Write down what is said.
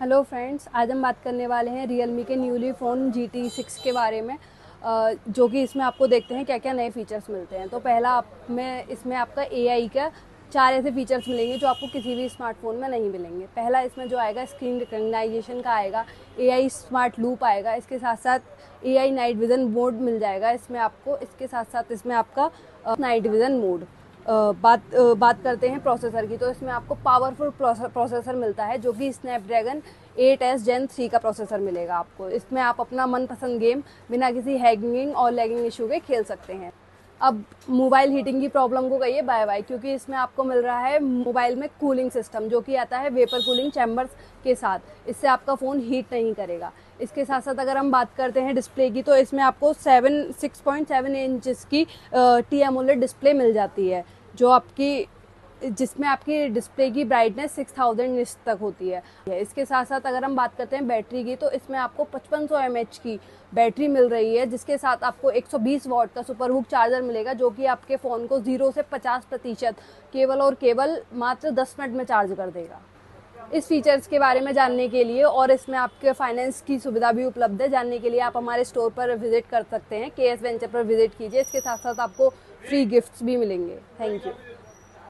Hello friends आज हम बात करने वाले हैं रियलमी के newly phone G T six के बारे में जो कि इसमें आपको देखते हैं क्या क्या नए फीचर्स मिलते हैं। तो पहला आप, में, इसमें आपका एआई का चार ऐसे फीचर्स मिलेंगे जो आपको किसी भी स्मार्टफ़ोन में नहीं मिलेंगे। पहला इसमें जो आएगा स्क्रीन रिकग्नाइजेशन का आएगा एआई स्मार्ट लूप आएगा, इसके साथ साथ A I night vision mode मिल जाएगा। इसमें आपको, इसके साथ साथ इसमें आपका नाइट विजन मोड बात बात करते हैं प्रोसेसर की तो इसमें आपको पावरफुल प्रोसेसर मिलता है, जो कि स्नैपड्रैगन 8s जेन 3 का प्रोसेसर मिलेगा आपको। इसमें आप अपना मनपसंद गेम बिना किसी हैगिंग और लैगिंग इशू के खेल सकते हैं। अब मोबाइल हीटिंग की प्रॉब्लम को कहिए बाय बाय क्योंकि इसमें आपको मिल रहा है मोबाइल में कूलिंग सिस्टम जो कि आता है वेपर कूलिंग चैम्बर्स के साथ। इससे आपका फ़ोन हीट नहीं करेगा। इसके साथ साथ अगर हम बात करते हैं डिस्प्ले की तो इसमें आपको seven six point seven inches की टी एमोलेड डिस्प्ले मिल जाती है। जो आपकी, जिसमें आपकी डिस्प्ले की ब्राइटनेस 6000 थाउज़ेंड तक होती है। इसके साथ साथ अगर हम बात करते हैं बैटरी की तो इसमें आपको 5500 सौ की बैटरी मिल रही है, जिसके साथ आपको 120 वॉट का सुपर हुक चार्जर मिलेगा, जो कि आपके फ़ोन को ज़ीरो से 50 प्रतिशत केवल और केवल मात्र 10 मिनट में चार्ज कर देगा। इस फीचर्स के बारे में जानने के लिए और इसमें आपके फाइनेंस की सुविधा भी उपलब्ध है, जानने के लिए आप हमारे स्टोर पर विज़िट कर सकते हैं के एस वेंचर पर विज़िट कीजिए, इसके साथ साथ आपको फ्री गिफ्ट्स भी मिलेंगे। Thank you